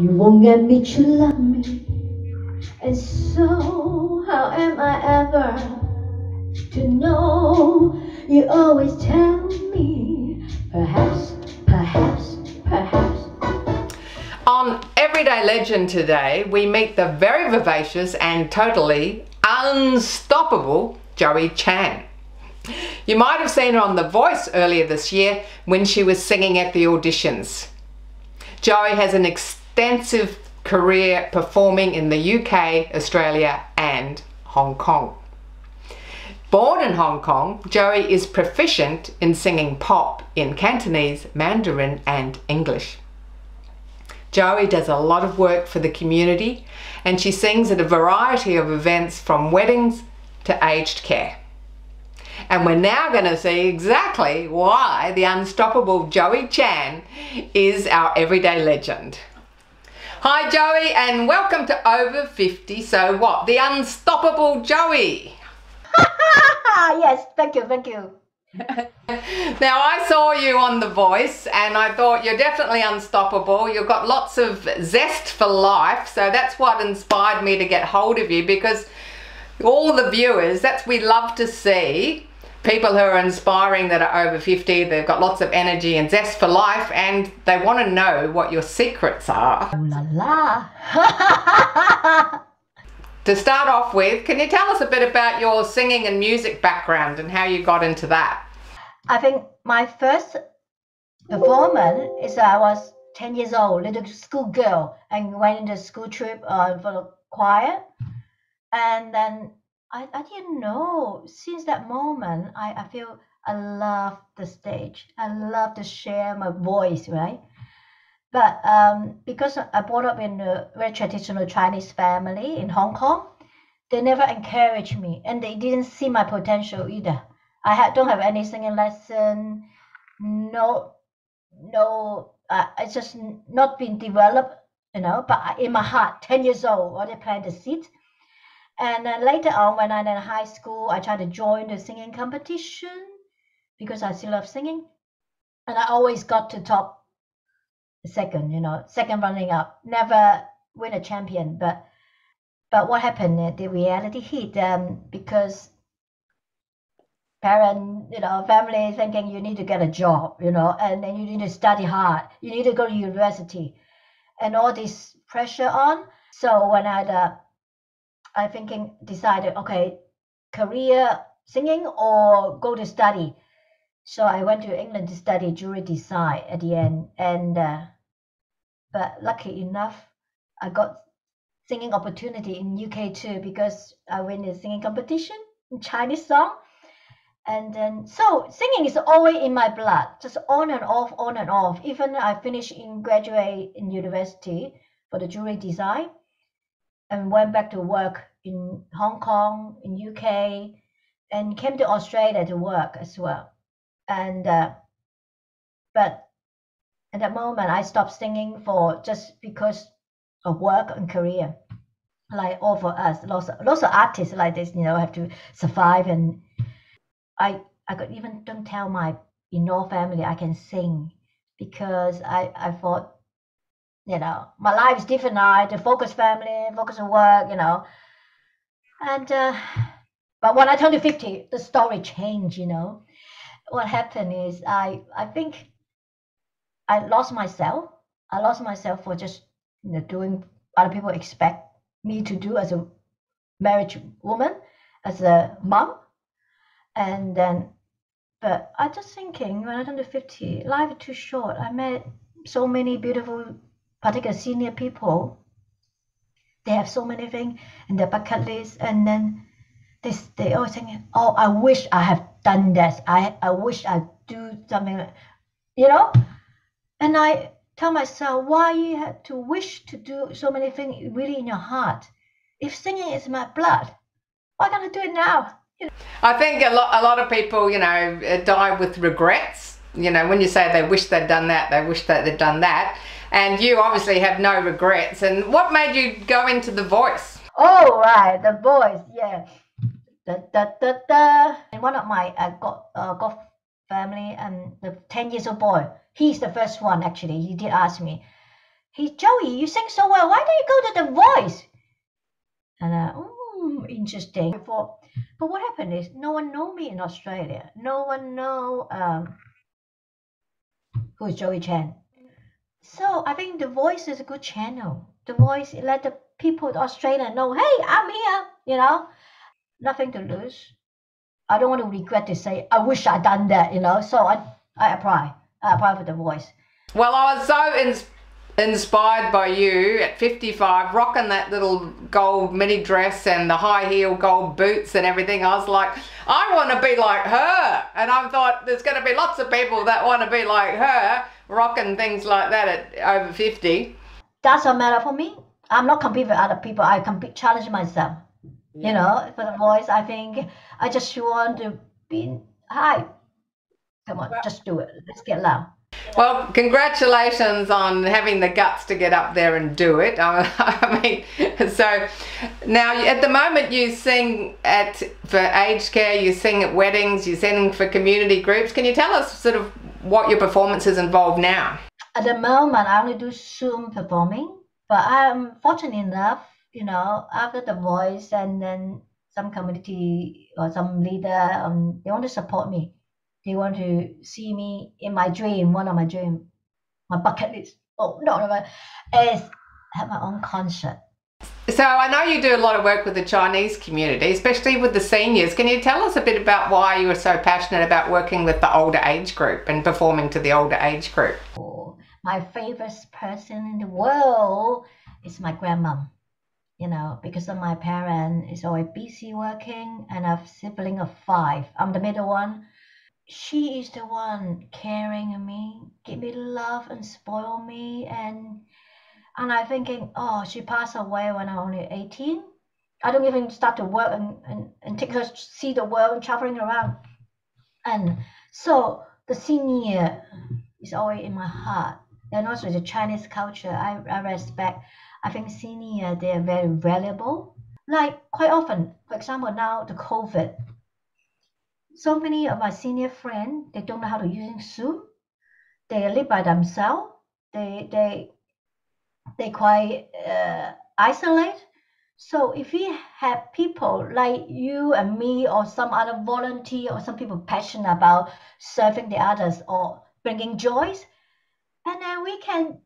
You won't get me to love me. And so, how am I ever to know? You always tell me, perhaps, perhaps, perhaps. On Everyday Legend today, we meet the very vivacious and totally unstoppable Joey Chan. You might have seen her on The Voice earlier this year when she was singing at the auditions. Joey has an extensive career performing in the UK, Australia and Hong Kong. Born in Hong Kong, Joey is proficient in singing pop in Cantonese, Mandarin and English. Joey does a lot of work for the community and she sings at a variety of events from weddings to aged care. And we're now going to see exactly why the unstoppable Joey Chan is our everyday legend. Hi Joey and welcome to Over 50 So What? The unstoppable Joey. yes, thank you, thank you. now I saw you on The Voice and I thought you're definitely unstoppable. You've got lots of zest for life. So that's what inspired me to get hold of you because all the viewers, that's we love to see people who are inspiring that are over 50, they've got lots of energy and zest for life and they want to know what your secrets are. Ooh la la. to start off with, can you tell us a bit about your singing and music background and how you got into that? I think my first performance is I was 10 years old, little school girl, and went into a school trip uh, for the choir. And then I, I didn't know. Since that moment, I, I feel I love the stage. I love to share my voice, right? But um, because I brought up in a very traditional Chinese family in Hong Kong, they never encouraged me, and they didn't see my potential either. I had, don't have any singing lesson, no, no, uh, it's just not been developed, you know. But in my heart, ten years old, already planted the and then later on, when I'm in high school, I tried to join the singing competition because I still love singing. And I always got to top second, you know, second running up. Never win a champion, but but what happened? The reality hit um, because parent, you know, family thinking you need to get a job, you know, and then you need to study hard. You need to go to university, and all this pressure on. So when I uh, I thinking decided okay, career singing or go to study. So I went to England to study jewelry design at the end, and uh, but lucky enough, I got singing opportunity in UK too because I win the singing competition in Chinese song. And then so singing is always in my blood, just on and off, on and off. Even I finished in graduate in university for the jewelry design and went back to work in Hong Kong, in UK, and came to Australia to work as well. And uh, but at that moment, I stopped singing for just because of work and career. Like all for us, lots of, lots of artists like this, you know, have to survive. And I I could even don't tell my in-law family I can sing because I I thought you know, my life is different now. I to focus family, focus on work, you know. And uh, but when I turned 50, the story changed, you know. What happened is I I think I lost myself. I lost myself for just you know doing other people expect me to do as a marriage woman, as a mom. And then but I just thinking when I turned 50, life is too short. I met so many beautiful particular senior people, they have so many things in their bucket list, and then they they always think, "Oh, I wish I have done this. I I wish I do something," you know. And I tell myself, why you have to wish to do so many things really in your heart? If singing is my blood, why can't I do it now? You know? I think a lot a lot of people, you know, die with regrets. You know, when you say they wish they'd done that, they wish that they'd done that and you obviously have no regrets. And what made you go into the voice? Oh, right, the voice, yeah. Da, da, da, da. And one of my uh, golf, uh, family and the 10 years old boy, he's the first one actually. He did ask me, He Joey, you sing so well. Why don't you go to the voice? And uh, interesting. Before, but what happened is no one know me in Australia. No one know um, who is Joey Chan. So I think the voice is a good channel. The voice let the people in Australia know, hey, I'm here. You know, nothing to lose. I don't want to regret to say I wish I'd done that. You know, so I I apply. I apply for the voice. Well, I was so ins- inspired by you at 55, rocking that little gold mini dress and the high heel gold boots and everything. I was like, I want to be like her. And I thought there's going to be lots of people that want to be like her, rocking things like that at over 50. Doesn't matter for me. I'm not competing with other people. I compete, challenge myself. You know, for the voice, I think I just want to be high. Come on, just do it. Let's get loud. Well, congratulations on having the guts to get up there and do it. I mean, so now at the moment you sing at for aged care, you sing at weddings, you sing for community groups. Can you tell us sort of what your performances involve now? At the moment, I only do Zoom performing, but I'm fortunate enough, you know, after the voice and then some community or some leader, um, they want to support me they want to see me in my dream, one of my dream, my bucket list. Oh, no, no, is have my own concert. So I know you do a lot of work with the Chinese community, especially with the seniors. Can you tell us a bit about why you were so passionate about working with the older age group and performing to the older age group? Oh, my favorite person in the world is my grandmom. You know, because of my parents is always busy working and I have sibling of five. I'm the middle one she is the one carrying me, give me love and spoil me and and I thinking, oh, she passed away when I was only 18. I don't even start to work and, and, and take her see the world and traveling around. And so the senior is always in my heart. And also the Chinese culture, I, I respect. I think senior, they are very valuable. Like quite often, for example, now the COVID, so many of my senior friends they don't know how to use Zoom. They live by themselves. They they they quite uh, isolate. So if we have people like you and me, or some other volunteer, or some people passionate about serving the others or bringing joys, and then we can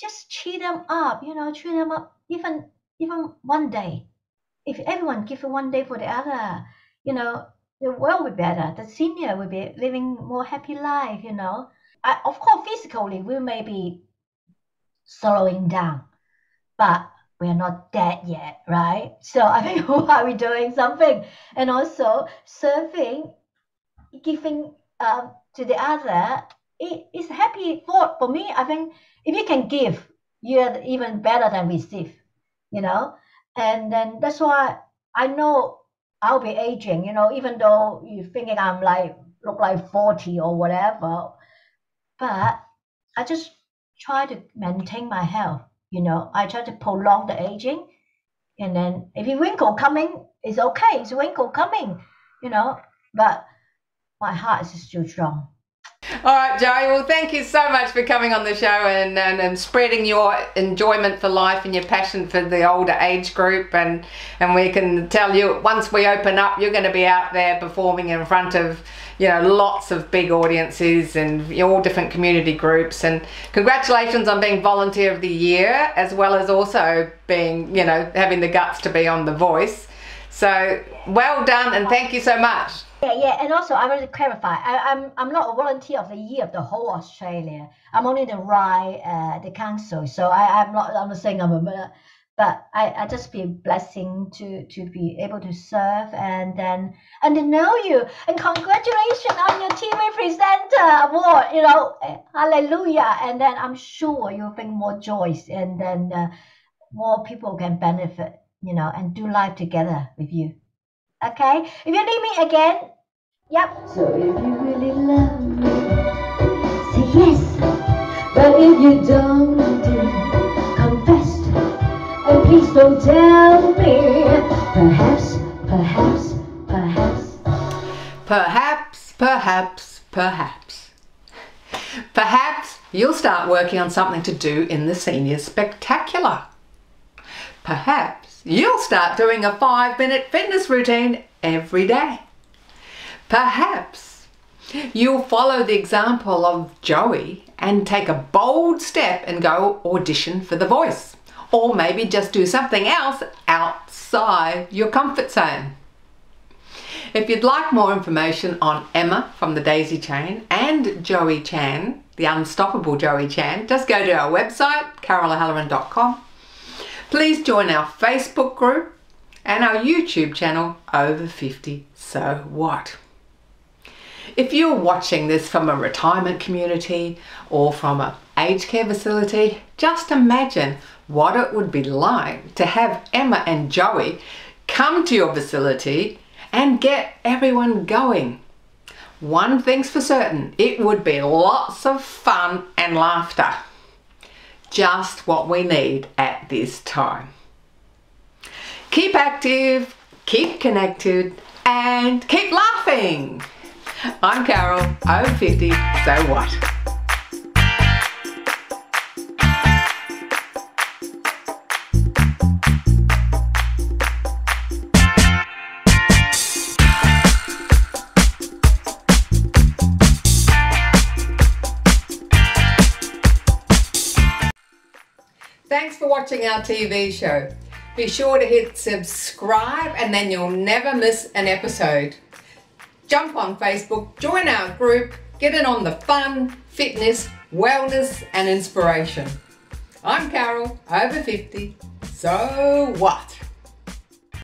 just cheer them up. You know, cheer them up even even one day. If everyone give one day for the other, you know, the world will be better. The senior will be living more happy life, you know. I, of course, physically, we may be slowing down, but we're not dead yet, right? So I think why are we doing something? And also serving, giving um, to the other, it is happy thought for me. I think if you can give, you're even better than receive, you know. And then that's why I know I'll be aging, you know, even though you're thinking I'm like look like 40 or whatever. But I just try to maintain my health, you know. I try to prolong the aging. And then if you wrinkle coming, it's okay, it's wrinkle coming, you know. But my heart is still strong. All right, Joey. Well, thank you so much for coming on the show and, and, and, spreading your enjoyment for life and your passion for the older age group. And, and we can tell you once we open up, you're going to be out there performing in front of you know lots of big audiences and all different community groups. And congratulations on being Volunteer of the Year, as well as also being you know having the guts to be on The Voice. So well done, and thank you so much. Yeah, yeah, and also I want to clarify. I, am I'm, I'm not a volunteer of the year of the whole Australia. I'm only the RAI, uh, the council. So I, I'm not. I'm not saying I'm a, but I, I just be a blessing to to be able to serve and then and to know you and congratulations on your TV presenter award. You know, hallelujah. And then I'm sure you'll bring more joys and then uh, more people can benefit. You know, and do life together with you. Okay? If you need me again, yep. So if you really love me, say yes. But if you don't, confess. And please don't tell me. Perhaps, perhaps, perhaps. Perhaps, perhaps, perhaps. Perhaps you'll start working on something to do in the Senior Spectacular. Perhaps you'll start doing a five minute fitness routine every day. Perhaps you'll follow the example of Joey and take a bold step and go audition for The Voice. Or maybe just do something else outside your comfort zone. If you'd like more information on Emma from the Daisy Chain and Joey Chan, the unstoppable Joey Chan, just go to our website, carolohalloran.com. Please join our Facebook group and our YouTube channel, Over 50 So What. If you're watching this from a retirement community or from an aged care facility, just imagine what it would be like to have Emma and Joey come to your facility and get everyone going. One thing's for certain, it would be lots of fun and laughter. Just what we need at this time. Keep active, keep connected, and keep laughing. I'm Carol, I'm 50, so what? Thanks for watching our TV show. Be sure to hit subscribe and then you'll never miss an episode. Jump on Facebook, join our group, get in on the fun, fitness, wellness and inspiration. I'm Carol, over 50. So what?